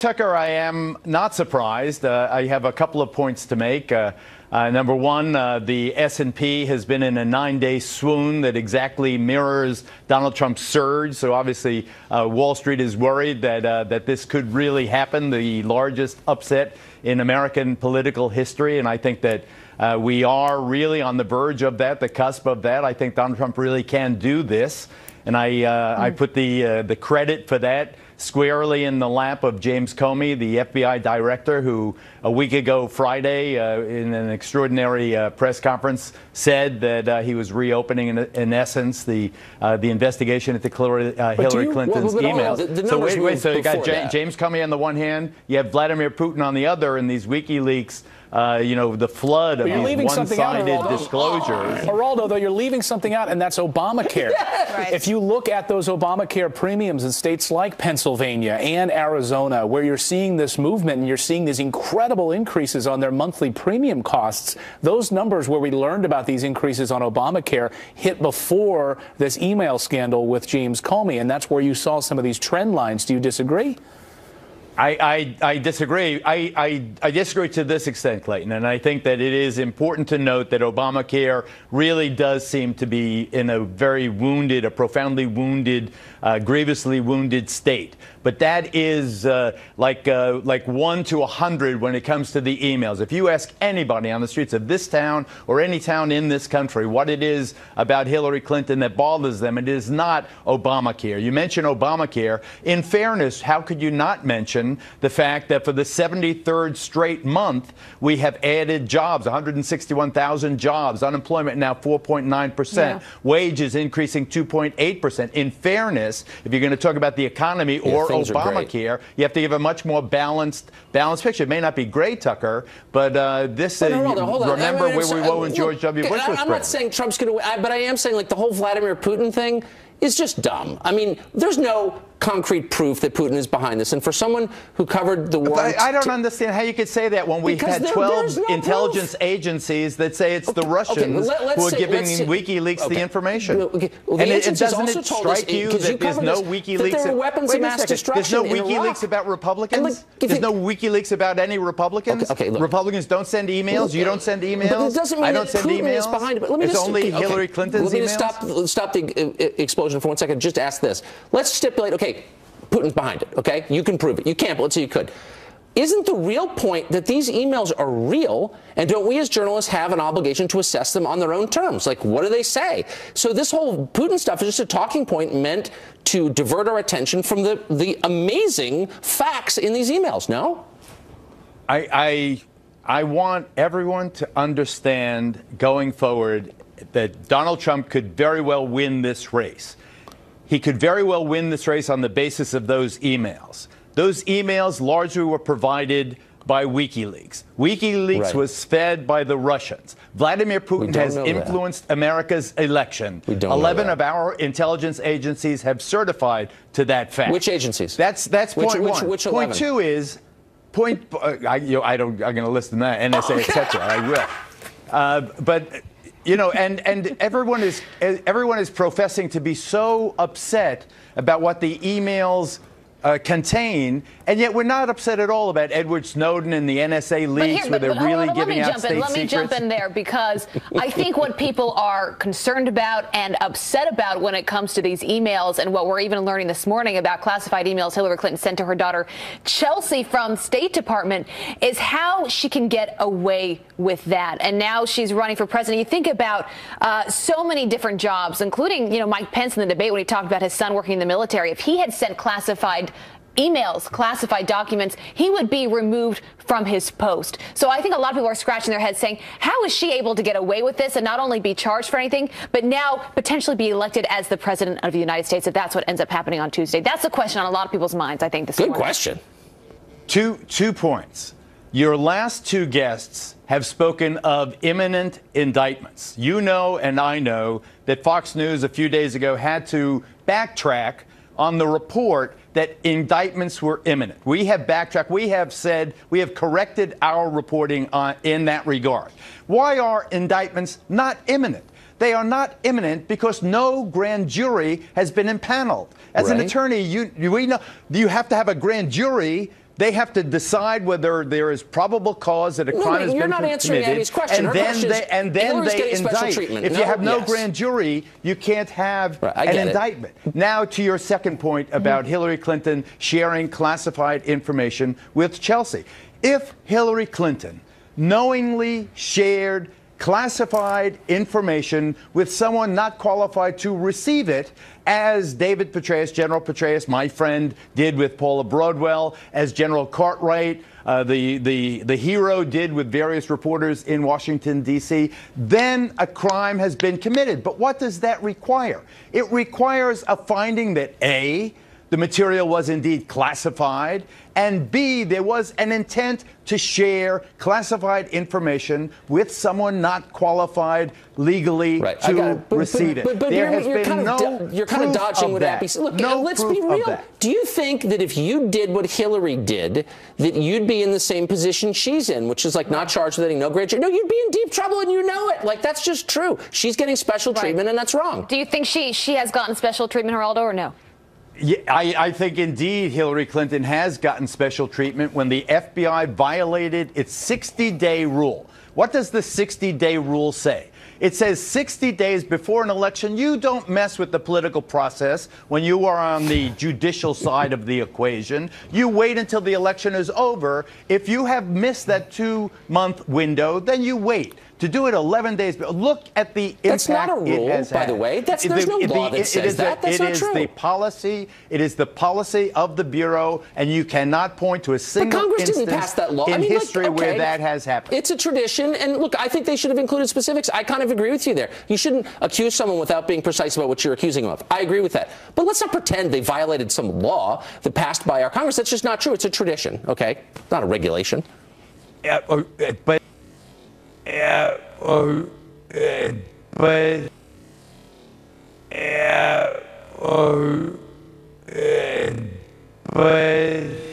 Tucker, I am not surprised. Uh, I have a couple of points to make. Uh, uh, number one, uh, the S&P has been in a nine-day swoon that exactly mirrors Donald Trump's surge. So obviously, uh, Wall Street is worried that uh, that this could really happen, the largest upset in American political history. And I think that we are really on the verge of that, the cusp of that. I think Donald Trump really can do this, and I mm. I put the the credit for that squarely in the lap of James Comey, the FBI director, who a week ago Friday, uh, in an extraordinary uh, press conference, said that uh, he was reopening, in, in essence, the uh, the investigation into Hillary, uh, Hillary you, Clinton's well, emails. The, the so wait, wait. So you got J- James Comey on the one hand, you have Vladimir Putin on the other, and these WikiLeaks uh, you know, the flood of these one-sided disclosures. Geraldo, though, you're leaving something out, and that's Obamacare. right. If you look at those Obamacare premiums in states like Pennsylvania and Arizona, where you're seeing this movement and you're seeing these incredible increases on their monthly premium costs, those numbers where we learned about these increases on Obamacare hit before this email scandal with James Comey, and that's where you saw some of these trend lines. Do you disagree? I, I, I, disagree. I, I, I, disagree to this extent, Clayton, and I think that it is important to note that Obamacare really does seem to be in a very wounded, a profoundly wounded, uh, grievously wounded state. But that is uh, like uh, like one to a hundred when it comes to the emails. If you ask anybody on the streets of this town or any town in this country what it is about Hillary Clinton that bothers them, it is not Obamacare. You mentioned Obamacare. In fairness, how could you not mention? The fact that for the 73rd straight month, we have added jobs, 161,000 jobs, unemployment now 4.9 percent, yeah. wages increasing 2.8 percent. In fairness, if you're going to talk about the economy yeah, or Obamacare, you have to give a much more balanced balanced picture. It may not be great, Tucker, but uh, this well, no, no, no, remember I mean, where we were when George W. Bush was I'm president. not saying Trump's going to, but I am saying like the whole Vladimir Putin thing is just dumb. I mean, there's no concrete proof that Putin is behind this. And for someone who covered the war, I, I, don't understand how you could say that when we've had there, 12 no intelligence proof. agencies that say it's okay, the Russians okay, let, who are say, giving WikiLeaks okay. the information. Well, the and it, doesn't it strike you that there's no WikiLeaks? There are weapons of mass destruction There's no WikiLeaks about Republicans. There's no WikiLeaks about any Republicans. Okay, look, Republicans don't send emails. You don't send emails. But it doesn't mean I don't send Putin emails. Is behind it. But let me it's just, only Hillary Clinton's emails. Let me stop stop the uh, explosion for one second. Just ask this. Let's stipulate. Okay. Putin's behind it, okay? You can prove it. You can't, but let's say you could. Isn't the real point that these emails are real, and don't we as journalists have an obligation to assess them on their own terms? Like, what do they say? So this whole Putin stuff is just a talking point meant to divert our attention from the, the amazing facts in these emails, no? I, I, I want everyone to understand going forward that Donald Trump could very well win this race he could very well win this race on the basis of those emails. Those emails largely were provided by WikiLeaks. WikiLeaks right. was fed by the Russians. Vladimir Putin has influenced that. America's election. Eleven of our intelligence agencies have certified to that fact. Which agencies? That's that's which, point which, one. Which point two is point. Uh, I, you know, I don't. I'm going to list them that NSA, okay. etc. I will. Uh, but you know, and, and everyone is everyone is professing to be so upset about what the emails uh, contain, and yet we're not upset at all about Edward Snowden and the NSA leaks here, where they're really on, giving out state Let secrets. me jump in there because I think what people are concerned about and upset about when it comes to these emails and what we're even learning this morning about classified emails Hillary Clinton sent to her daughter Chelsea from State Department is how she can get away with that. And now she's running for president. You think about uh, so many different jobs, including you know Mike Pence in the debate when he talked about his son working in the military. If he had sent classified emails, classified documents, he would be removed from his post. So I think a lot of people are scratching their heads saying, how is she able to get away with this and not only be charged for anything, but now potentially be elected as the president of the United States if that's what ends up happening on Tuesday? That's the question on a lot of people's minds, I think, this Good morning. question. Two, two points. Your last two guests have spoken of imminent indictments. You know, and I know, that Fox News a few days ago had to backtrack on the report that indictments were imminent. We have backtracked. We have said we have corrected our reporting on, in that regard. Why are indictments not imminent? They are not imminent because no grand jury has been impaneled. As right. an attorney, you, you, we know, you have to have a grand jury They have to decide whether there is probable cause that a No, crime has you're been not answering committed, Abby's question. and Her then question they and then Hillary's they indict. treatment. If No, you have no yes. grand jury, you can't have Right, an it. indictment. Now to your second point about Mm-hmm. Hillary Clinton sharing classified information with Chelsea. If Hillary Clinton knowingly shared classified information with someone not qualified to receive it, as David Petraeus, General Petraeus, my friend, did with Paula Broadwell, as General Cartwright, uh, the, the, the hero did with various reporters in Washington, D.C., then a crime has been committed. But what does that require? It requires a finding that A, the material was indeed classified, and B, there was an intent to share classified information with someone not qualified legally Right, to. But- receive but, it. But, but there you're, has you're been kind of no do- you're kind of dodging of with that. Abby. Look, no let's proof be of real. that. Do you think that if you did what Hillary did, that you'd be in the same position she's in, which is like not charged with any no grade? No, you'd be in deep trouble, and you know it. Like that's just true. She's getting special Right. treatment, and that's wrong. Do you think she she has gotten special treatment, Geraldo, or no? Yeah, I, I think indeed Hillary Clinton has gotten special treatment when the FBI violated its 60 day rule. What does the 60 day rule say? It says 60 days before an election, you don't mess with the political process when you are on the judicial side of the equation. You wait until the election is over. If you have missed that two month window, then you wait. To do it 11 days, look at the impact That's not a rule, by had. the way. That's- there's no The- law that it- it says is a- that. That's it not is true. the policy. It is the policy of the bureau, and you cannot point to a single Congress instance didn't pass that law. in I mean, like, history where that has happened. It's a tradition, and look, I think they should have included specifics. I kind of agree with you there. You shouldn't accuse someone without being precise about what you're accusing them of. I agree with that. But let's not pretend they violated some law that passed by our Congress. That's just not true. It's a tradition, okay? Not a regulation. Yeah, uh, but yeah, uh, uh, but yeah, uh, uh, but